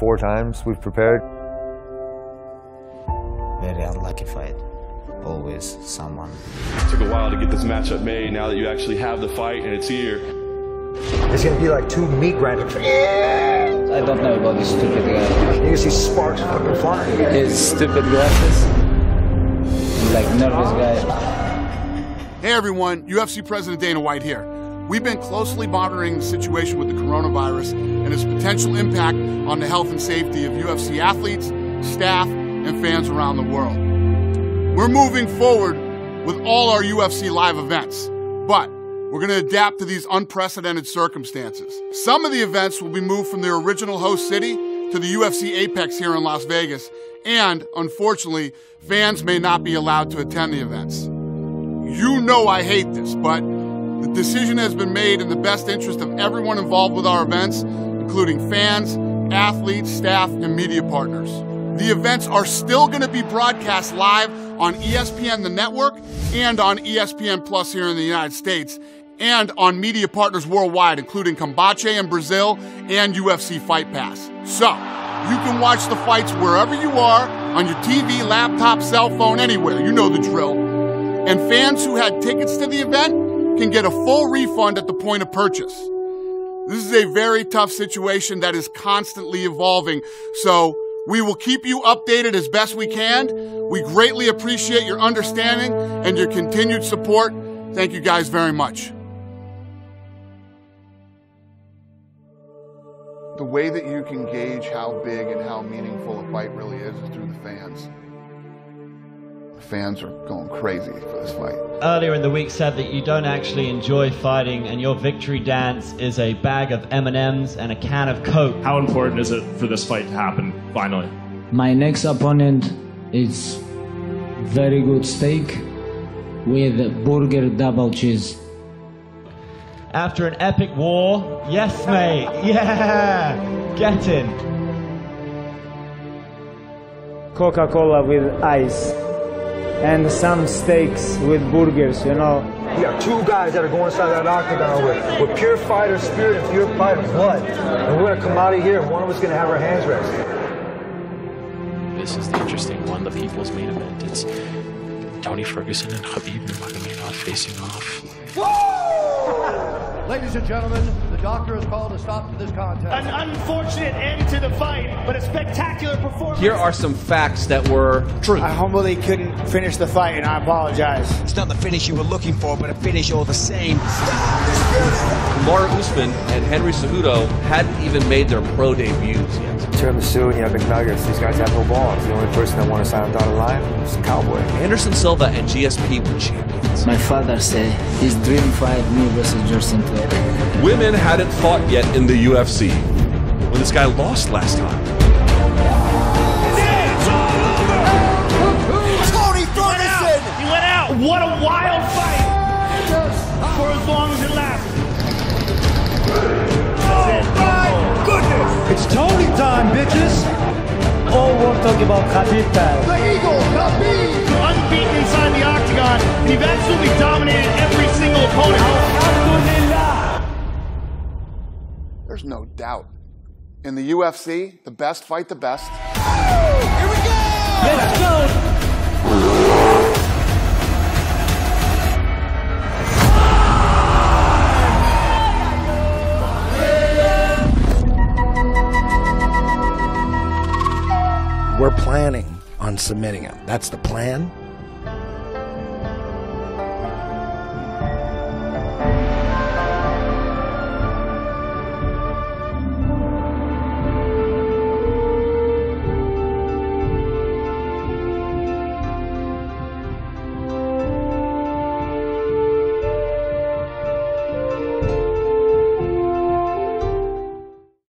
four times we've prepared. Very unlucky fight. Always someone. It took a while to get this matchup made. Now that you actually have the fight and it's here. It's gonna be like two meat grinders. I don't know about this stupid guy. You can see sparks fucking flying. His stupid glasses. Like nervous guy. Hey everyone, UFC President Dana White here. We've been closely monitoring the situation with the coronavirus and its potential impact on the health and safety of UFC athletes, staff, and fans around the world. We're moving forward with all our UFC live events, but we're going to adapt to these unprecedented circumstances. Some of the events will be moved from their original host city to the UFC Apex here in Las Vegas, and unfortunately, fans may not be allowed to attend the events. You know I hate this, but the decision has been made in the best interest of everyone involved with our events, including fans, athletes, staff, and media partners. The events are still going to be broadcast live on ESPN, the network, and on ESPN Plus here in the United States, and on media partners worldwide, including Combate in Brazil and UFC Fight Pass. So, you can watch the fights wherever you are, on your TV, laptop, cell phone, anywhere. You know the drill. And fans who had tickets to the event can get a full refund at the point of purchase. This is a very tough situation that is constantly evolving, so we will keep you updated as best we can. We greatly appreciate your understanding and your continued support. Thank you guys very much. The way that you can gauge how big and how meaningful a fight really is is through the fans. The fans are going crazy for this fight. Earlier in the week said that you don't actually enjoy fighting and your victory dance is a bag of M&Ms and a can of Coke. How important is it for this fight to happen finally? My next opponent is very good steak with burger double cheese. After an epic war, yes mate, yeah, get in. Coca-Cola with ice and some steaks with burgers, you know. You got two guys that are going inside that octagon with, with pure fighter spirit and pure fighter blood. And we're gonna come out of here and one of us is gonna have our hands raised. This is the interesting one, the people's main event. It's Tony Ferguson and Khabib Nurmagomedov facing off. Ladies and gentlemen, the doctor has called a stop to this contest. An unfortunate end to the fight, but a spectacular performance. Here are some facts that were true. I humbly couldn't finish the fight, and I apologize. It's not the finish you were looking for, but a finish all the same. Kamaru Usman and Henry Cejudo hadn't even made their pro debuts yet. Tiramisu and the Epic Nuggets, these guys have no balls. The only person that won a sign on dotted line was Cowboy. Anderson Silva and GSP were champions. My father said his dream fight me versus George Sinclair. Women hadn't fought yet in the UFC when this guy lost last time. Tony Ferguson! He went out. What a wild fight for as long as it lasted. Oh my goodness! It's Tony time, bitches! All we're talking about Khabib time. The Eagle, Khabib! Unbeaten inside the octagon, and you've absolutely dominated every single opponent. There's no doubt. In the UFC, the best fight the best. Here we go! Let's go! We're planning on submitting him. That's the plan.